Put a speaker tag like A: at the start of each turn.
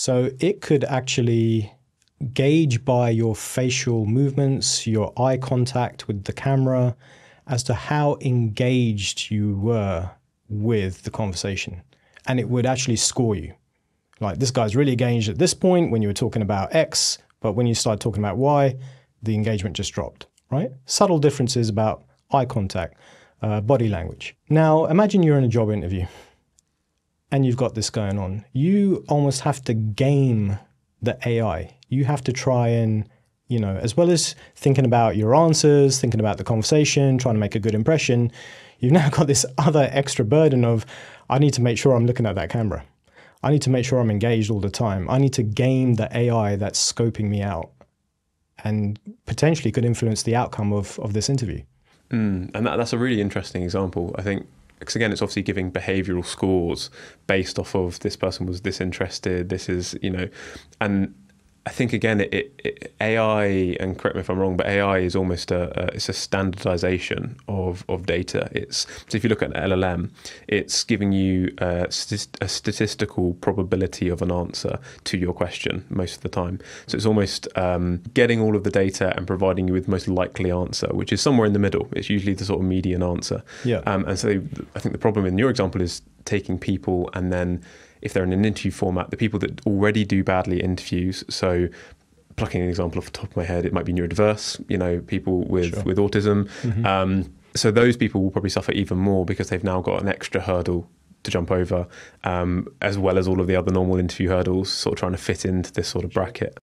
A: So it could actually gauge by your facial movements, your eye contact with the camera, as to how engaged you were with the conversation. And it would actually score you. Like, this guy's really engaged at this point when you were talking about X, but when you started talking about Y, the engagement just dropped, right? Subtle differences about eye contact, uh, body language. Now, imagine you're in a job interview and you've got this going on. You almost have to game the AI. You have to try and, you know, as well as thinking about your answers, thinking about the conversation, trying to make a good impression, you've now got this other extra burden of, I need to make sure I'm looking at that camera. I need to make sure I'm engaged all the time. I need to game the AI that's scoping me out and potentially could influence the outcome of, of this interview.
B: Mm, and that, that's a really interesting example. I think because again, it's obviously giving behavioural scores based off of this person was disinterested. This is you know, and I think again, it, it, AI and correct me if I'm wrong, but AI is almost a, a, it's a standardization of of data. It's so if you look at LLM, it's giving you a, a, statistical probability of an answer to your question most of the time. So it's almost um, getting all of the data and providing you with most likely answer, which is somewhere in the middle. It's usually the sort of median answer.
A: Yeah.
B: Um, and so I think the problem in your example is taking people and then if they're in an interview format, the people that already do badly interviews, so plucking an example off the top of my head, it might be neurodiverse, you know, people with, sure. with autism. Mm-hmm. Um, so those people will probably suffer even more because they've now got an extra hurdle to jump over, um, as well as all of the other normal interview hurdles, sort of trying to fit into this sort of bracket.